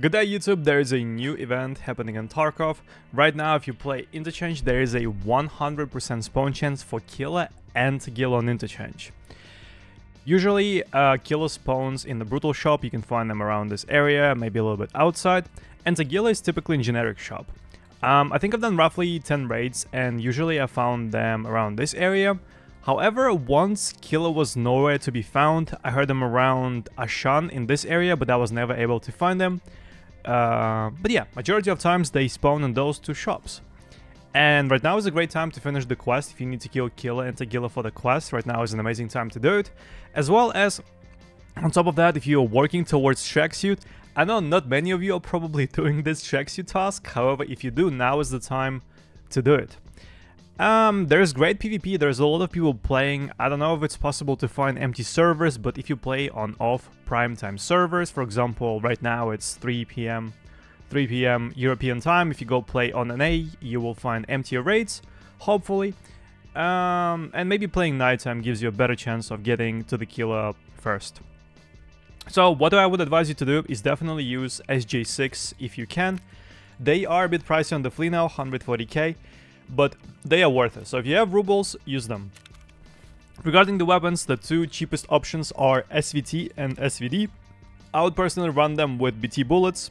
Good day YouTube, there is a new event happening in Tarkov. Right now if you play Interchange there is a 100% spawn chance for Killa and Gila on Interchange. Usually uh, Killa spawns in the Brutal shop, you can find them around this area, maybe a little bit outside, and Tagila is typically in generic shop. Um, I think I've done roughly 10 raids and usually I found them around this area. However, once Killa was nowhere to be found, I heard them around Ashan in this area, but I was never able to find them. Uh, but yeah, majority of times they spawn in those two shops. And right now is a great time to finish the quest if you need to kill Killa and Tagila for the quest. Right now is an amazing time to do it. As well as, on top of that, if you're working towards tracksuit, I know not many of you are probably doing this tracksuit task. However, if you do, now is the time to do it. Um, there's great PvP, there's a lot of people playing. I don't know if it's possible to find empty servers, but if you play on off prime time servers, for example, right now it's 3 p.m. 3 p.m. European time. If you go play on an A, you will find emptier raids, hopefully. Um, and maybe playing nighttime gives you a better chance of getting to the Killa first. So what I would advise you to do is definitely use SJ6 if you can. They are a bit pricey on the flea now, 140k but they are worth it. So if you have rubles, use them. Regarding the weapons, the two cheapest options are SVT and SVD. I would personally run them with BT bullets.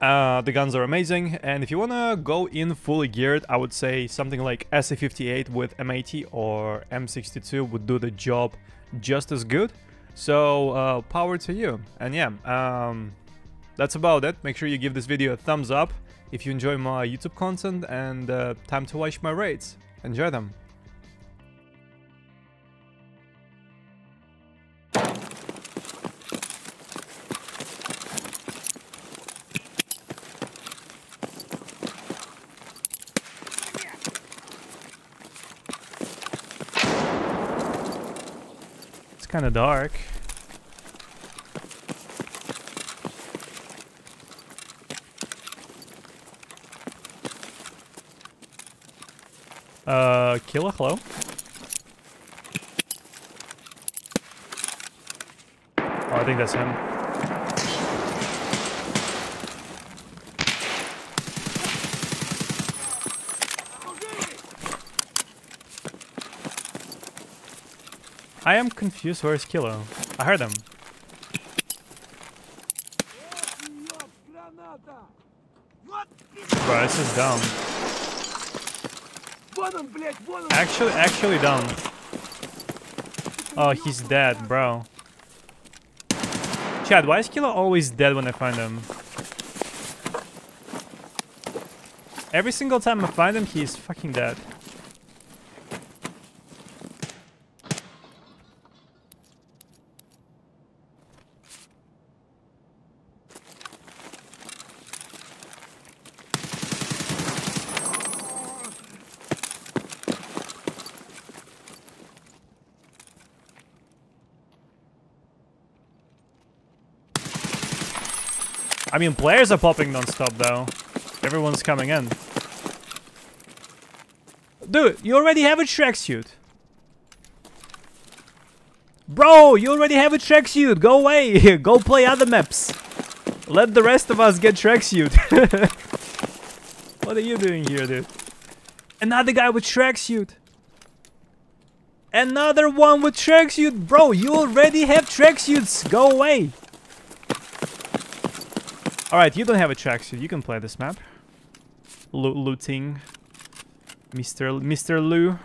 Uh, the guns are amazing, and if you wanna go in fully geared, I would say something like SA58 with M80 or M62 would do the job just as good. So, uh, power to you. And yeah, um, that's about it. Make sure you give this video a thumbs up if you enjoy my YouTube content and uh, time to watch my raids. Enjoy them! It's kind of dark. Uh, Killa, hello? Oh, I think that's him. I am confused, where's Kilo? I heard him. Bro, this is dumb. Actually, actually done. Oh, he's dead, bro. Chad, why is Killa always dead when I find him? Every single time I find him, he's fucking dead. I mean, players are popping non-stop, though. Everyone's coming in. Dude, you already have a tracksuit. Bro, you already have a tracksuit. Go away. Go play other maps. Let the rest of us get tracksuit. what are you doing here, dude? Another guy with tracksuit. Another one with tracksuit. Bro, you already have tracksuits. Go away. Alright, you don't have a tracksuit. You can play this map. Lo looting. Mr. Mr. Lou.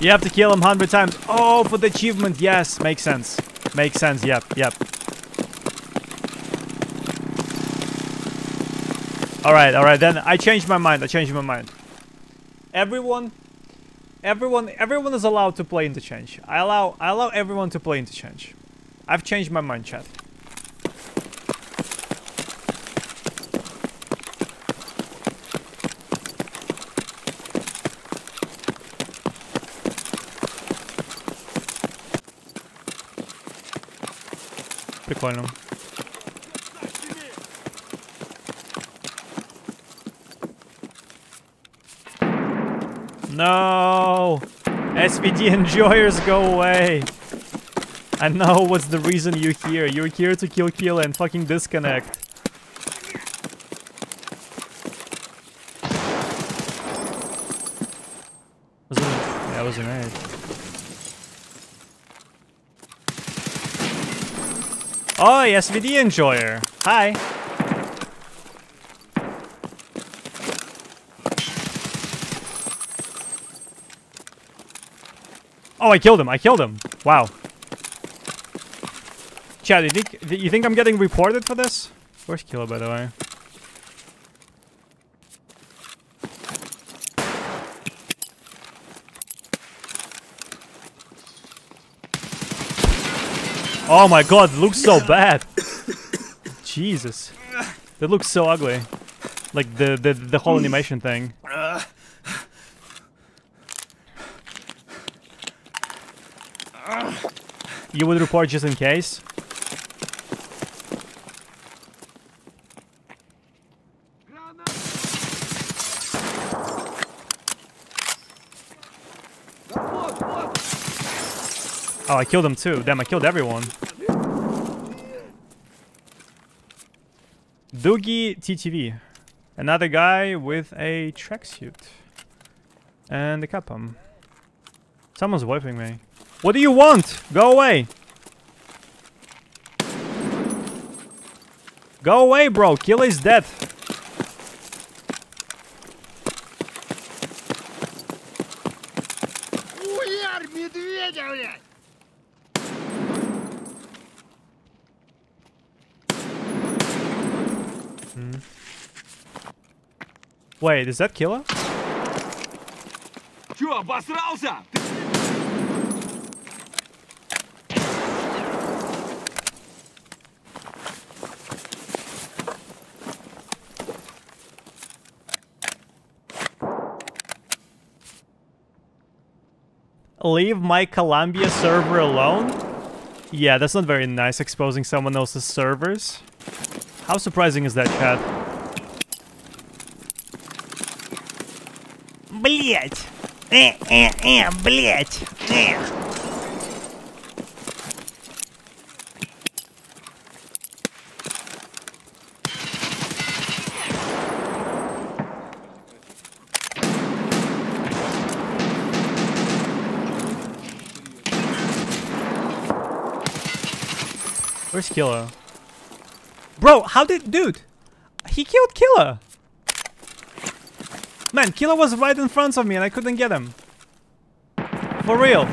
You have to kill him 100 times. Oh, for the achievement. Yes, makes sense. Makes sense. Yep, yep. Alright, alright, then I changed my mind, I changed my mind. Everyone, everyone, everyone is allowed to play interchange. I allow, I allow everyone to play interchange. I've changed my mind, chat. Прикольно. No! SVD enjoyers, go away! I know what's the reason you're here. You're here to kill kill and fucking disconnect. Was it? It was an aid. Oh, SVD enjoyer. Hi. Oh, I killed him. I killed him. Wow. Chad, you think you think I'm getting reported for this? Where's Killa, by the way? Oh my god, it looks so bad. Jesus. That looks so ugly. Like the the the whole animation thing. You would report just in case? Oh, I killed him too. Damn, I killed everyone. Doogie TTV. Another guy with a tracksuit. And a Capcom. Someone's wiping me. What do you want? Go away. Go away, bro. Killa is dead. Hmm. Wait, is that Killa? Чё, обосрался? Ты Leave my Columbia server alone? Yeah, that's not very nice, exposing someone else's servers. How surprising is that, chat? Блять! Э, э, э, блять! Э. Where's Killa? Bro, how did... Dude! He killed Killa! Man, Killa was right in front of me and I couldn't get him. For real.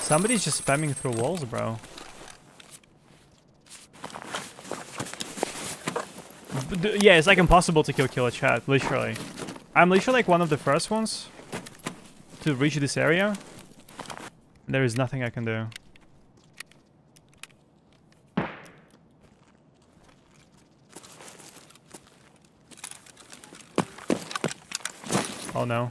Somebody's just spamming through walls, bro. But d- yeah, it's like impossible to kill Killa Chat, literally. I'm literally like one of the first ones to reach this area. There is nothing I can do. Oh no.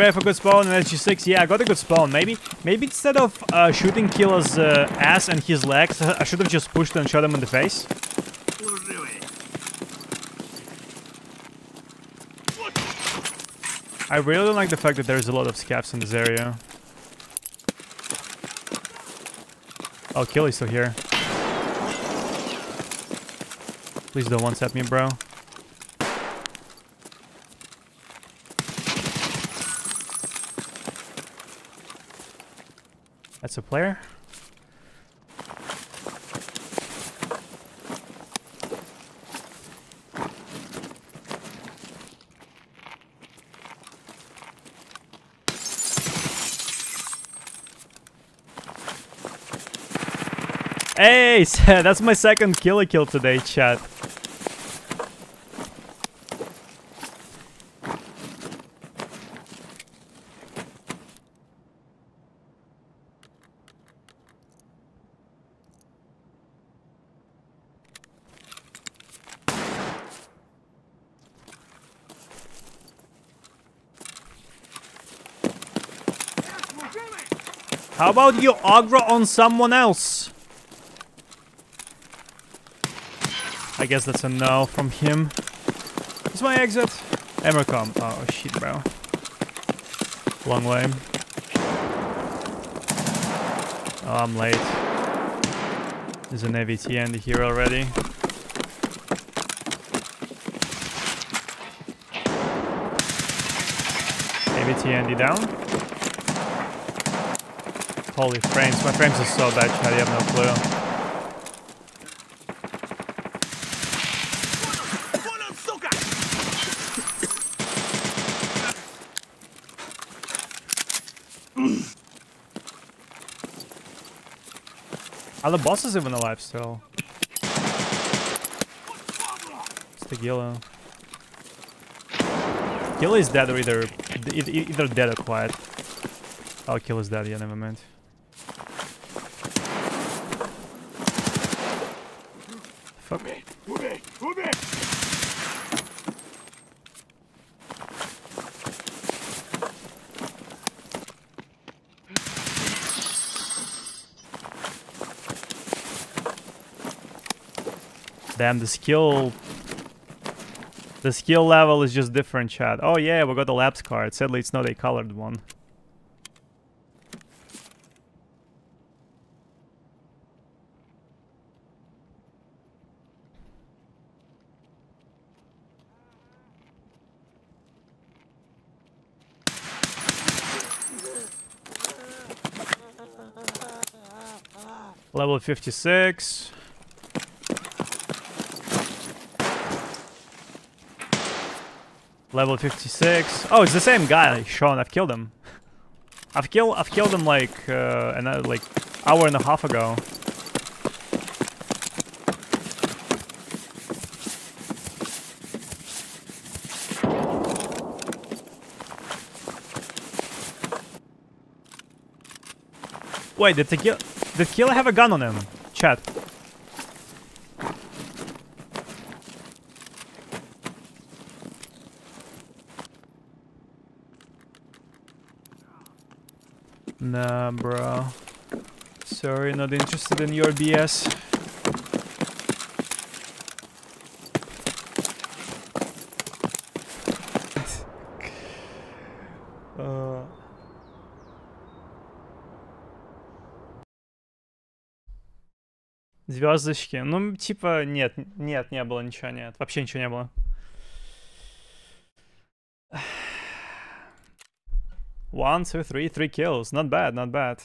Pray for good spawn and SJ6. Yeah, I got a good spawn. Maybe maybe instead of uh, shooting Killa's uh, ass and his legs, I should have just pushed and shot him in the face. I really don't like the fact that there's a lot of scavs in this area. Oh, Killy's still here. Please don't one-tap me, bro. That's a player. Hey, that's my second kill kill today, chat. How about you aggro on someone else? I guess that's a no from him. Is my exit? Emercom. Oh shit, bro. Long way. Oh, I'm late. There's an AVT Andy here already. AVT Andy down. Holy frames. My frames are so bad, Chad. You have no clue. Are the bosses even alive still? It's the Gila. Gila is dead or either, either dead or quiet. Oh, Killa is dead, yeah, never mind. Fuck. Damn, the skill... The skill level is just different, chat. Oh yeah, we got the labs card. Sadly, it's not a colored one. Level 56. Level 56. Oh, it's the same guy, Sean. I've killed him. I've killed I've killed him like uh, another like hour and a half ago. Wait, did the kill did Killa have a gun on him? Chat. Nah, bro. Sorry, not interested in your BS. Звездочки. Ну, типа, нет, нет, не было ничего, нет. Вообще ничего не было. One, two, three, three kills. Not bad, not bad.